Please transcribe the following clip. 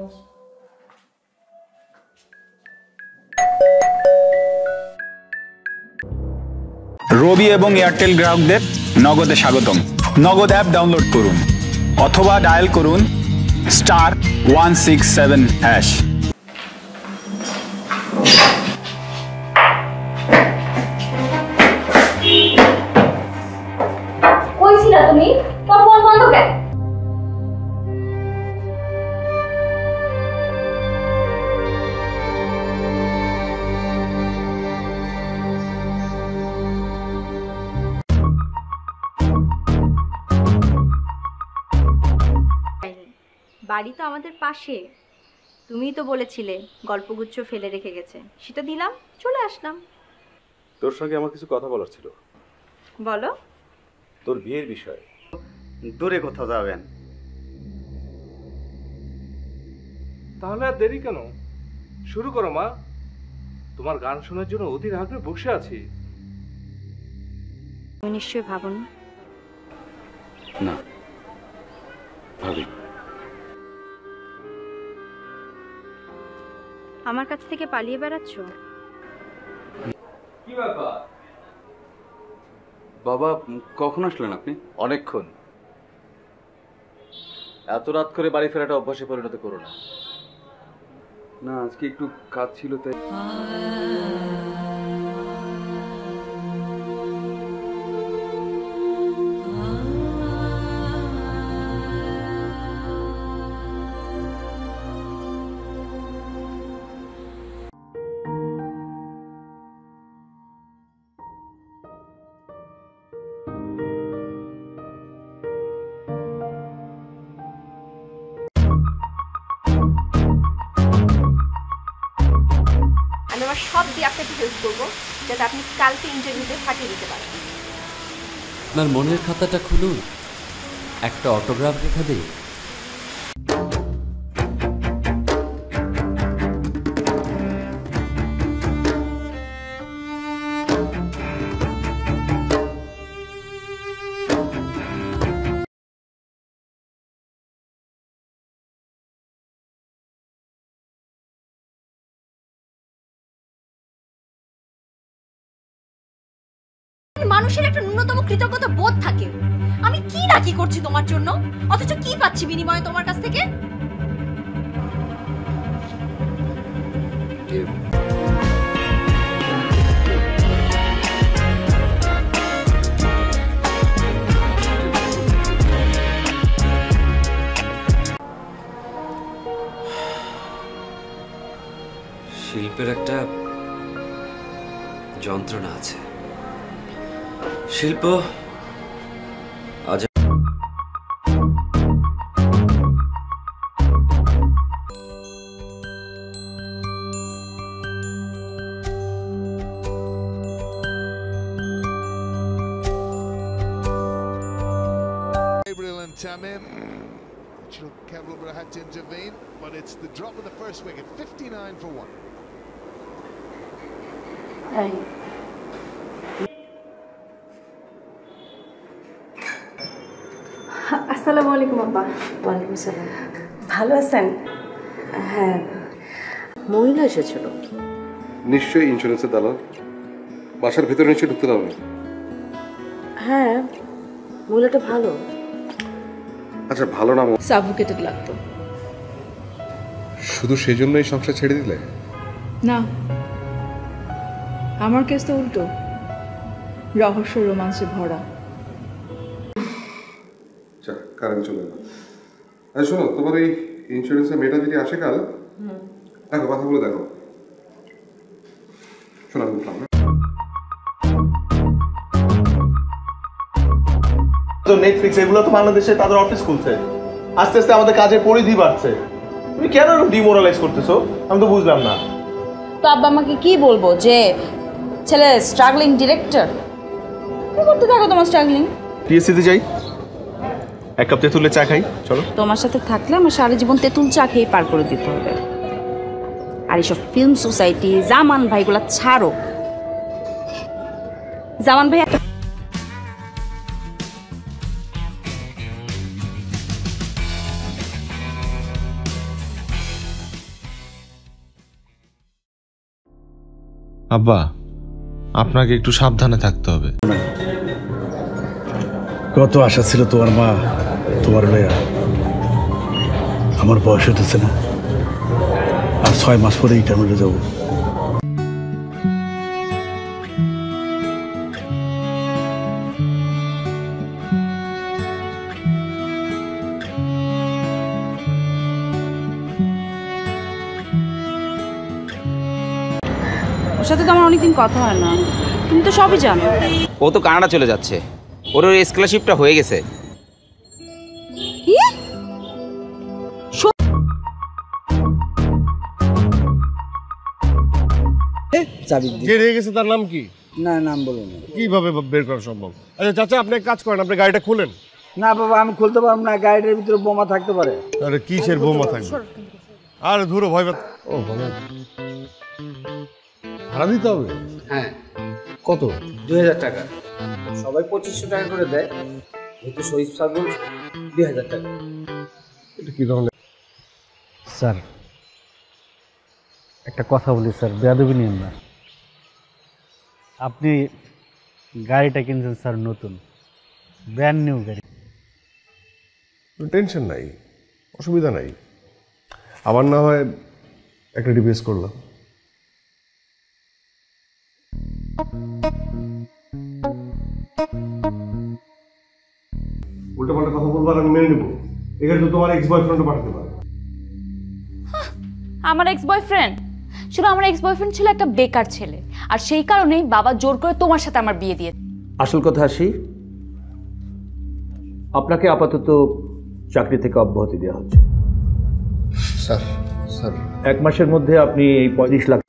close. রবি এবং Airtel গ্রাহকদের নগদে স্বাগতম নগদ অ্যাপ ডাউনলোড করুন অথবা ডায়াল করুন star one six seven hash তুমি? বন্ধ কেন? বাড়ি তো আমাদের পাশে। তুমিই তো বলেছিলে গল্পগুচ্ছ ফেলে রেখে গেছে। সেটা দিলাম চলে আসলাম। তোর সঙ্গে আমার কিছু কথা বলার ছিল। বলো। তোর বিয়ের বিষয়ে। দূরে কোথাও যাবেন। তাহলে আর দেরি কেন? শুরু করো মা। তোমার গান শোনার জন্য অধীর আগ্রহে বসে আছি। তুমি নিশ্চয়ই ভাবনি না? ভাবি আমার কাছ থেকে পালিয়ে বেড়াচ্ছ? কি ব্যাপার? বাবা কখন আসলেন আপনি? অনেকক্ষণ। এত রাত করে বাড়ি ফেরাটা অভ্যাসে পরিণত করো না। না আজকে একটু কাজ ছিল তাই দিয়ে আপনাকে হেল্প করব, যাতে আপনি কালকে ইন্টারভিউতে ফাটিয়ে দিতে পারেন। আপনার মনের খাতাটা খুলুন। একটা অটোগ্রাফ লেখা দিই মানুষের একটা ন্যূনতম কৃতজ্ঞতা বোধ থাকে। আমি কি না কি করছি তোমার জন্য? অথচ কি পাচ্ছি বিনিময়ে তোমার কাছ থেকে? শিল্পের একটা যন্ত্রণা আছে। শিল্প আজ Gabriel and Tamim. Mitchell Kevlar would have had to intervene, but it's the drop of the first wicket, 59 for one. আসসালামু আলাইকুম আপা ওয়ালাইকুম সালাম ভালো আছেন? হ্যাঁ। মহিলা এসেছিল নিশ্চয়ই ইন্স্যুরেন্সের দালাল। বাসার ভেতরে নিশ্চয়ই ঢুকতে দাও না হ্যাঁ মহিলাটা ভালো। আচ্ছা ভালো না সাফোকেটেড লাগতো। শুধু সেই জন্যই সংসার ছেড়ে দিলে? না। আমার কেস তো উল্টো। রহস্য রোমাঞ্চে ভরা। কারেন্ট চলে না। আচ্ছা শোনো তোমার এই ইন্স্যুরেন্সের মেয়েটা যদি আসে কাল দেখো কথা বলে দেখো। শোনা বুঝলাম তো নেটফ্লিক্স এগুলো তো বাংলাদেশে তাদের অফিস খুলছে। আস্তে আস্তে আমাদের কাজের পরিধি বাড়ছে। তুমি কেন ডিমোরালাইজ করতেছো? আমি তো বুঝলাম না। তো আব্বা আমাকে কি বলব যে ছেলে স্ট্রাগলিং ডিরেক্টর কি করতে থাকো তোমার স্ট্রাগলিং টিএসসিতে যাই। এক কাপ তেঁতুলের চা খাই চলো। তোমার সাথে থাকলে আমার সারা জীবন তেঁতুল চা খেয়ে পার করে দিতে হবে। আর এইসব ফিল্ম সোসাইটি জামান ভাইগুলা ছাড়ো। জামান ভাই একটা আব্বা আপনাকে একটু সাবধানে থাকতে হবে। কত আশা ছিল তোমার মা তোমার লয়া আমার বয়স হতেছে না। আর ছয় মাস পরে ইন্টারমিডিয়েট যাব। ওর সাথে তো আমার অনেকদিন কথা হয় না। তুমি তো সবই জানো। ও তো কানাডা চলে যাচ্ছে। ওর ওই স্কলারশিপটা হয়ে গেছে। যে রেগে গেছে তার নাম কি? না নাম বলো না। কীভাবে বের করা সম্ভব? আচ্ছা চাচা আপনি এক কাজ করেন আপনি গাড়িটা খুলেন। না বাবা আমি খুলতে পারব না গাড়িটার ভিতরে বোমা থাকতে পারে। আরে কিসের বোমা থাকবে? আরে ধুরো ভয় পাত ও ভয় ভাড়া দিতে হবে? হ্যাঁ। কত? দুই হাজার টাকা। সবাই পঁচিশশো টাকা করে দেয়। যেহেতু শহীদ স্যার বলছে দুই হাজার টাকা। এটা কি ধরনের? স্যার একটা কথা বলি স্যার। বেয়াদবি নিন না আপনি গাড়িটা কিনছেন স্যার নতুন। ব্র্যান্ড নিউ গাড়ি। টেনশন নাই অসুবিধা নাই। আবার না হয় একটা ডিভাইস করলাম। উল্টো পাল্টা কথা বলবার আমি মেনে নেব। এখানে তো তোমার এক্স বয়ফ্রেন্ডও পাঠাতে পারে আমার এক্স বয়ফ্রেন্ড শুনো আমার এক্স বয়ফ্রেন্ড ছিল একটা বেকার ছেলে। আর সেই কারণেই বাবা জোর করে তোমার সাথে আমার বিয়ে দিয়ে আসল কথা আসি আপনাকে আপাতত চাকরি থেকে অব্যাহতি দেওয়া হচ্ছে। Sir sir. এক মাসের মধ্যে আপনি এই পঁয়ত্রিশ লাখ